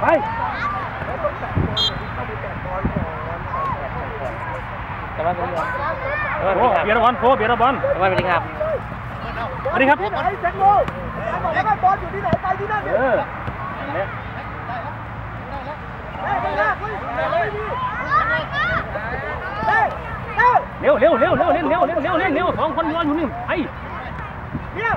ไปแเยโอ้เบียร์บอลโฟเบียร์บอลแต่ว่าเป็นยัครับสวัสดีครับที่ไปเซ็งโลบอกบอลอยู่ที่ไหนไปที่นั่นเออเร็วเร็วเร็วเร็วเร็วเร็วเร็วเร็วสองคนรออยู่นี่ไอ้เร็ว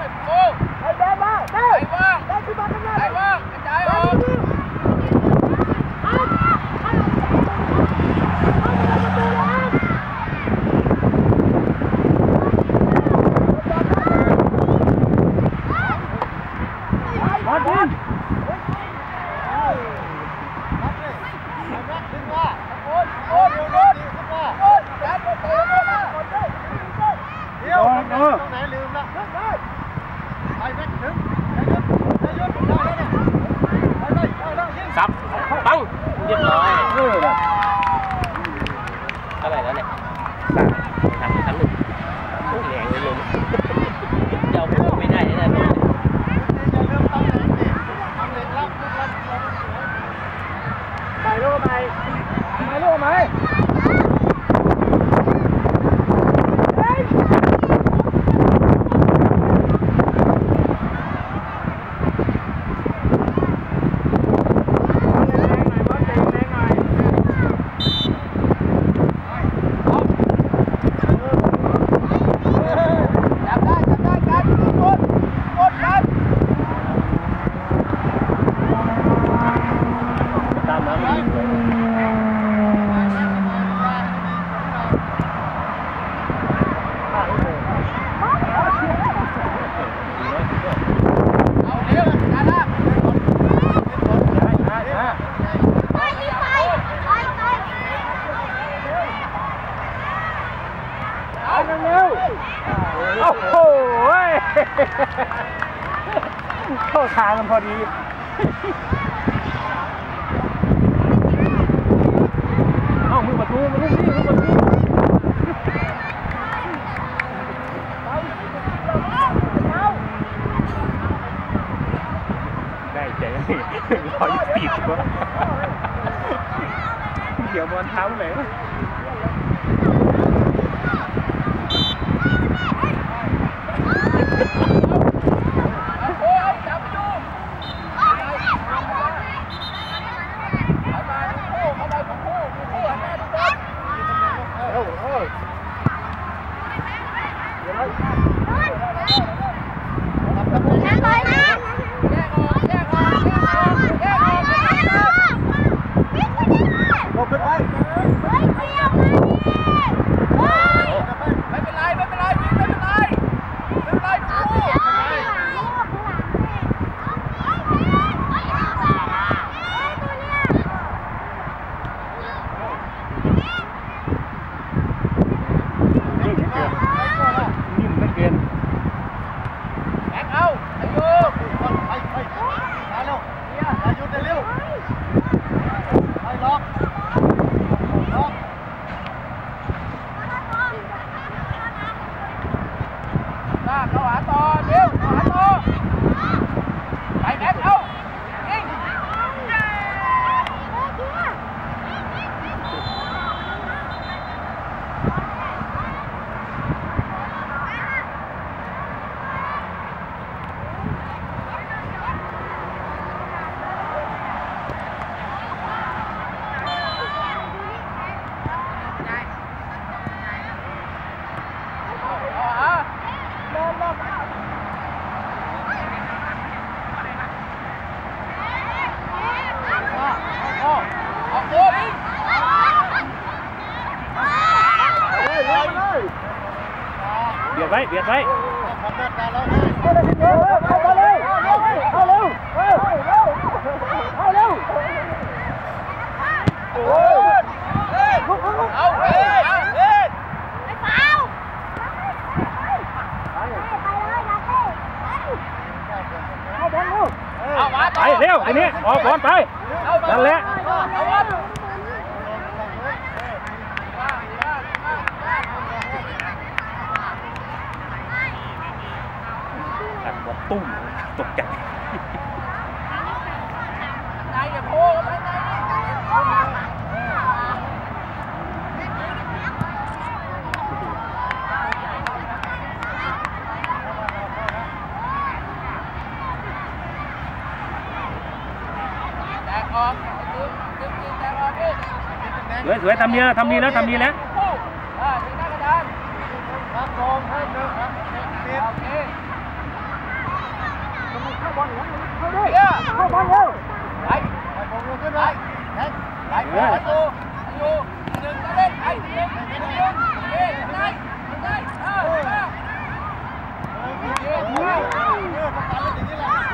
มันพอดีเอ้ามือประตูมือลูกนี่มือประตูได้ใจร้อยสิบวะเดี๋ยวบอลเท้าเลย อันนี้ออกบอลไปนั่นแหละ สวยๆทำเยอะทำดีแล้วทำดีแล้วเข้าบอลเร็วไปไปบอลขึ้นไปไปไปตัวอยู่หนึ่งเล่นไอ้หนึ่งหนึ่งเฮ้ยได้ได้เออเออเออเออเออเออ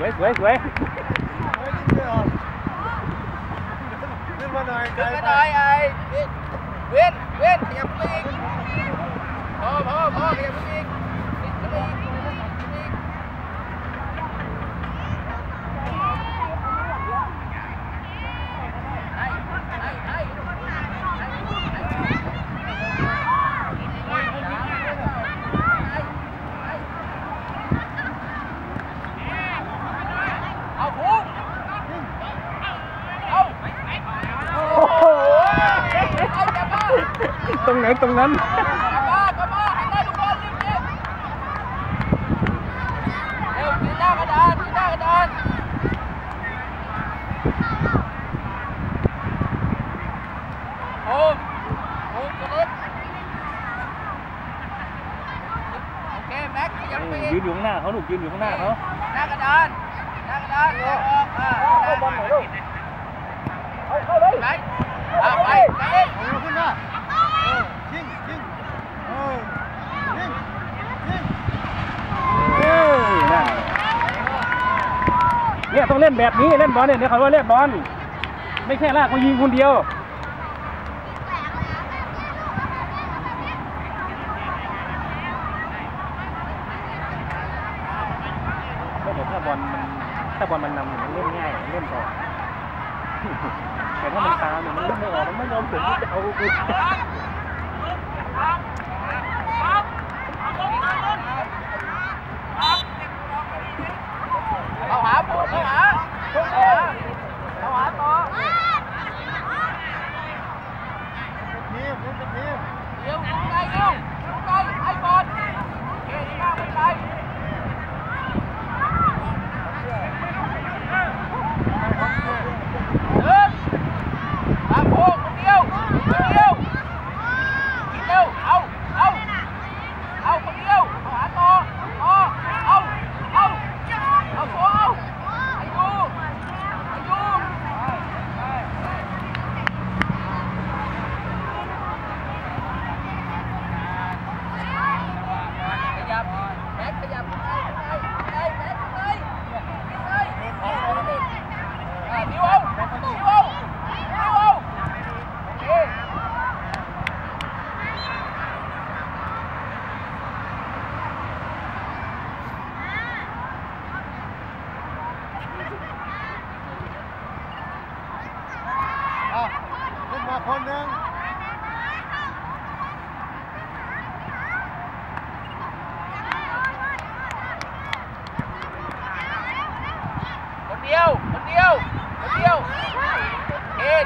Wait, wait, wait. Lên mà nói, lên mà nói, ai? Win, win, nhập liên. Thôi, thôi, thôi, nhập moving. ว้ตรงนั้นยืนอยู่ข้างหน้าเขาลูกยืนอยู่ข้างหน้าเขาหน้ากระดานหน้ากระดานออกอ่าเข้าบอลหน่อยลูกเข้าเลยไปไปไปขึ้นหน้า เนี่ยต้องเล่นแบบนี้เล่นบอลเนี่ยเดี๋ยวเขาว่าเล่นบอลไม่แค่ลากมายิงคนเดียวก็เดี๋ยวถ้าบอลมันถ้าบอลมันนำมันเล่นง่ายเล่นต่อแต่ถ้ามันตามเนมันเล่นไม่ออกมันไม่ยอมถึงที่จะเอา không hả? Không hả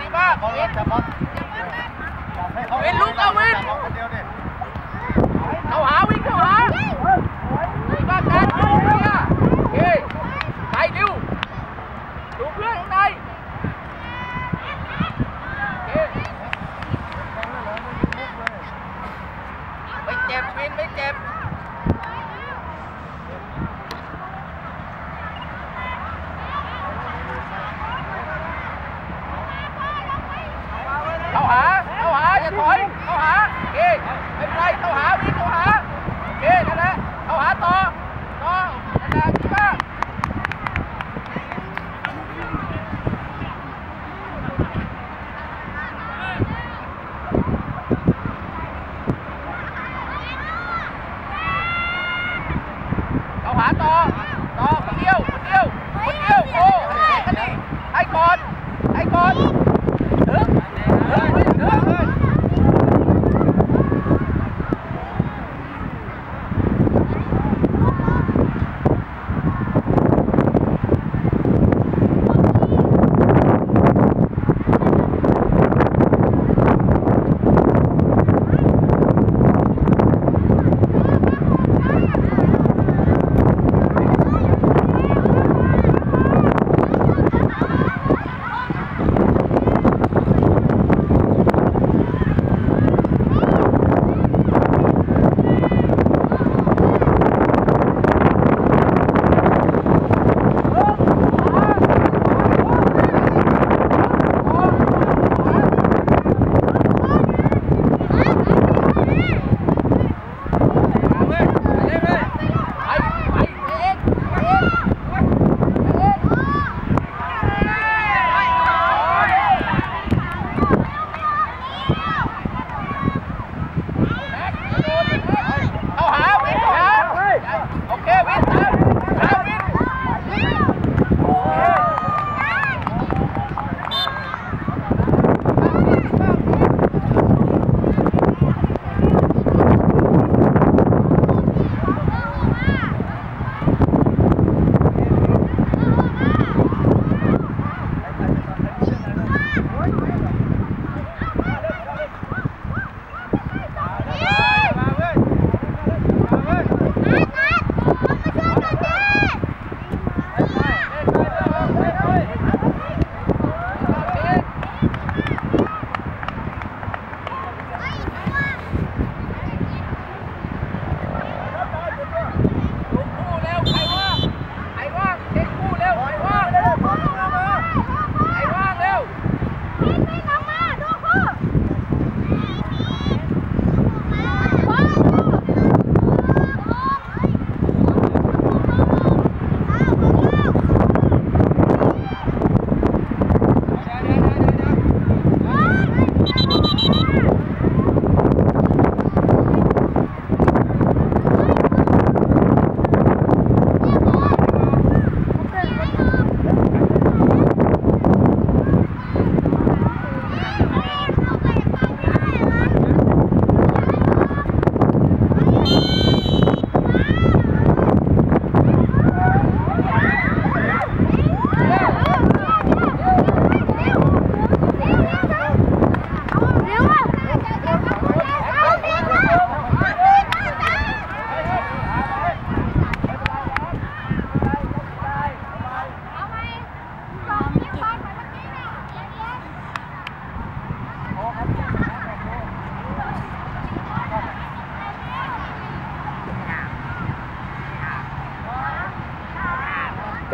ดีมากเว้นเว้นลุกเอาวินเขาหาวิ่งเขาหา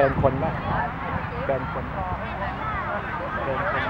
เป็นคนมากเป็นคนเกินคน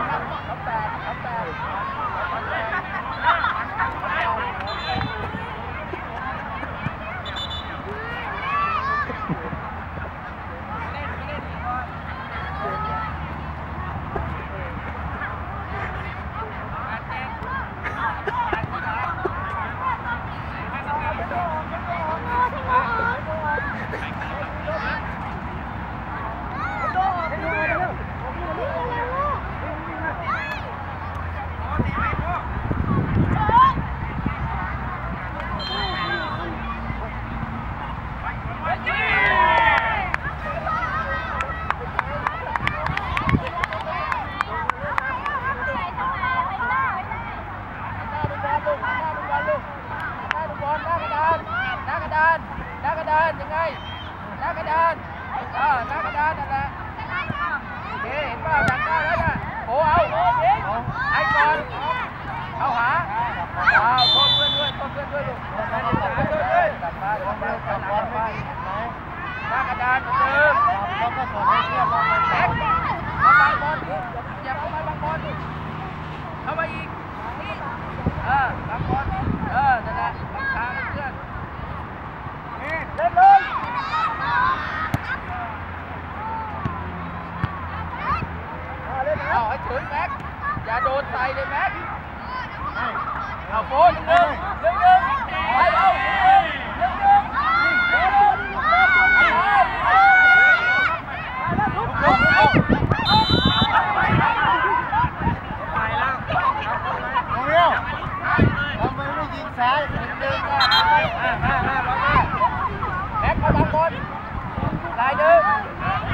บอลลายเดิม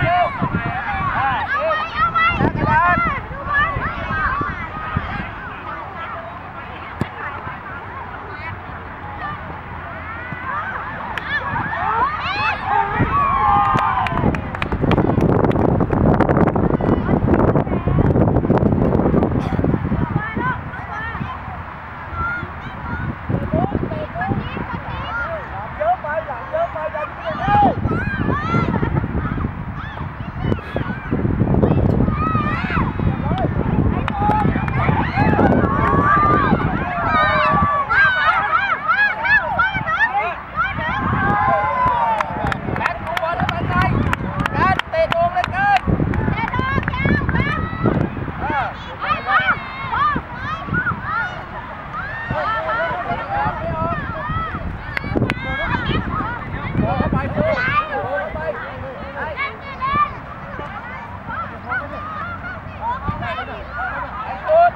เร็วอ่าเร็วหน้ากระดานแบทดูบอลให้มันไงการเตะโด่งเลยเกินเออไม่ออกไม่ออกโอ้เข้าไปโอ้โอ้เข้าไปไอ้ไอ้สุด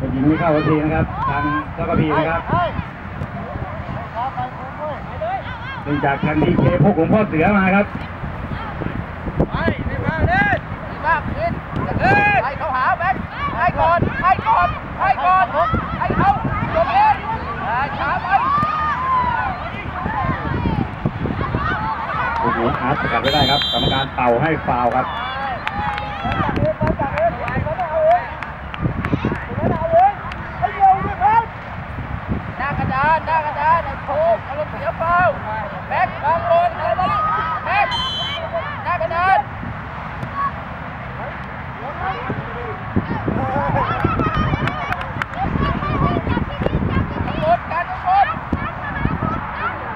จะยิงไม่เข้าสักทีนะครับ ทางเจ้ากระพี นะครับเฮ้ยขอไปคุ้มด้วยเนื่องจากทางดีเคพวกหลวงพ่อเสือมาครับไปไม่มาเล่นมากขึ้นเอ้ยให้เขาหาแบ็คให้ก่อนให้ก่อนให้ก่อนให้เขาจบเองอ่าช้าไปโอ้โหอาร์ตสกัดไม่ได้ครับกรรมการเป่าให้ฟาวล์ครับ หน้ากระดานหน้ากระดานไอ้โคกอารมณ์เสียเปล่าแบ็คบางบนอะไรนี่แบ็คหน้ากระดานกดการกด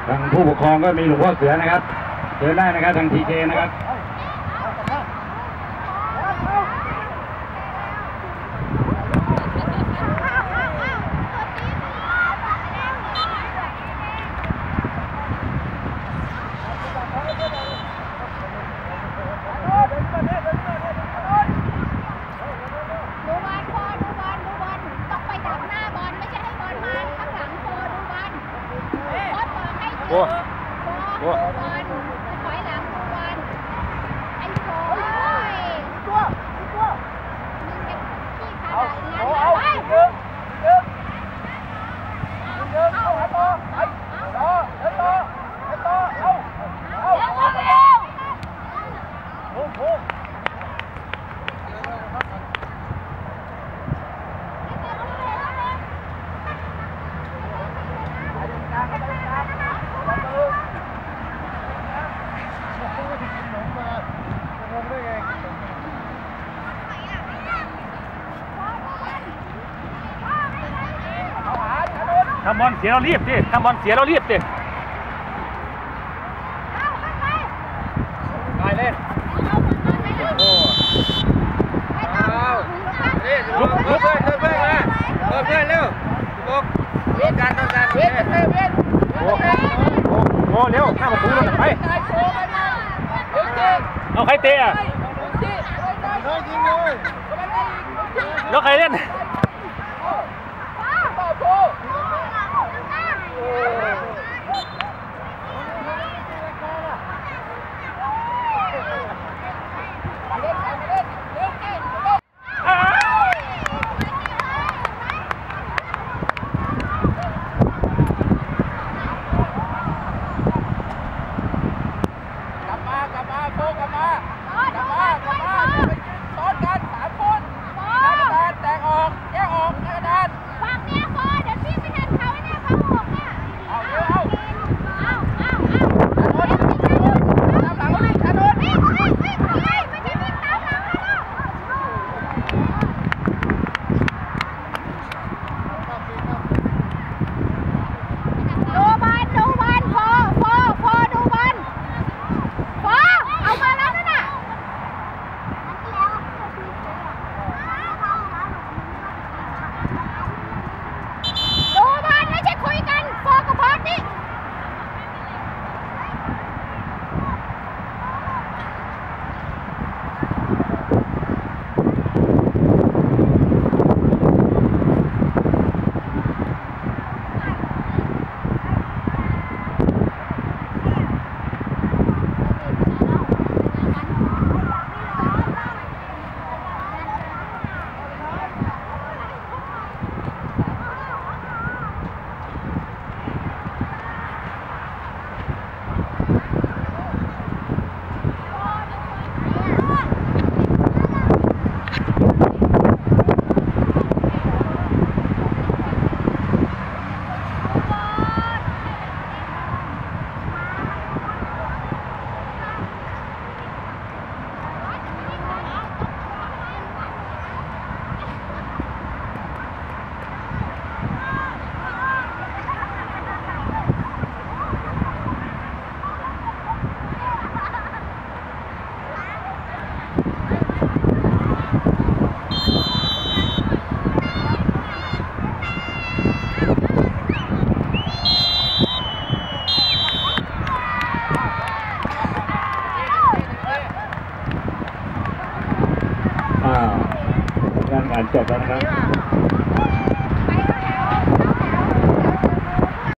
ทาง ผู้ปกครองก็มีหลวงพ่อเสือนะครับเชิญได้นะครับทางทีเจนะครับ ดูบอลโคดูบอลดูบอลต้องไปดักหน้าบอลไม่ใช่ให้บอลมาข้างหลังโคดูบอลโค้ช บอกให้ โอ้ โค โอ้ ดูบอลถอยหลังดูบอลไอ้โคโอ้ย ตัวตัว มึงจะขี้ขา เอา ดอย่าง เอา นั้น เอา ไป ดึงดึงดึงเอาหาต่อไปต่อเดินต่อเดินต่อเอาเอา เร็ว เอา เร็ว โอ้โห หลงมาจะงงได้ไง เอาหาชนน ทำ บอลเสียเรารีบดิทำบอลเสียเรารีบดิไปเล่นโอ้ลุกลุกเพื่อนเพื่อนมาเพื่อนเพื่อนเร็วบุกวียนกันต้องการเวียนกันเวียนโอ้โอ้โอ้เร็วข้ามประตูแล้วไปนายไปเดี๋ยวจริงเอาใครเตะอะจริงน้อยยิงเลยแล้วใครเล่น